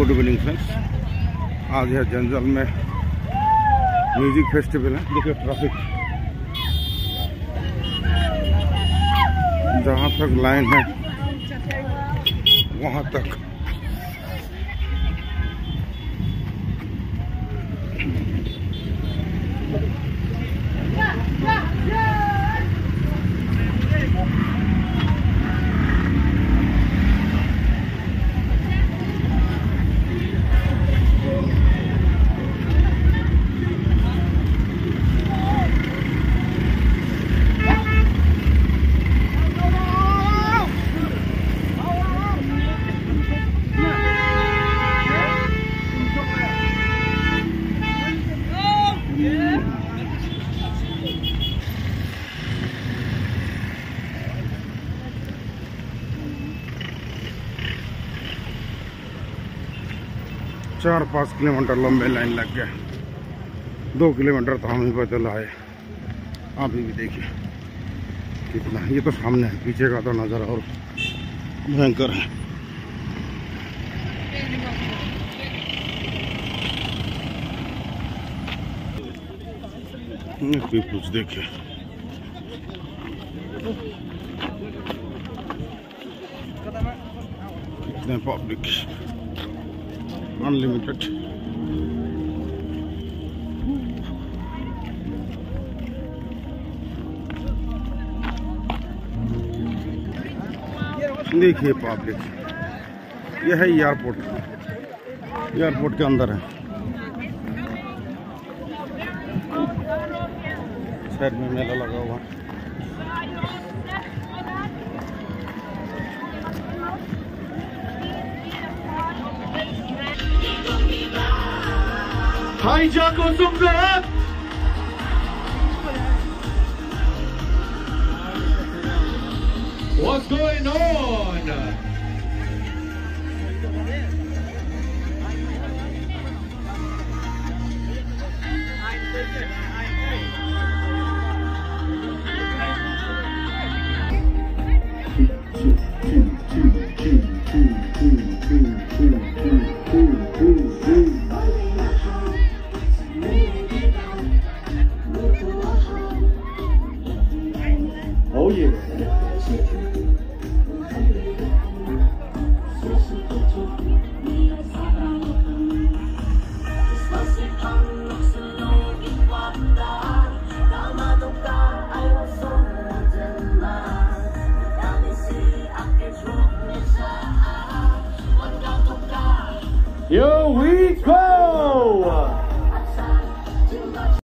Good evening friends आज है जंजल में म्यूज़िक फेस्टिवल है। देखिए ट्रैफ़िक जहाँ तक लाइन है, वहाँ तक। चार पाँच किलोमीटर लंबे लाइन लग गए। दो किलोमीटर तो हम ही पैदल आए अभी भी देखिए। कितना? ये तो सामने है, पीछे का तो नज़र और भयंकर है। कुछ देखे। कितने पब्लिक अनलिमिटेड देखिए पब्लिक यह है एयरपोर्ट एयरपोर्ट के अंदर है। साइड में मेला लगा हुआ है। Hijack or some? What's going on? Oh yeah. Here we go!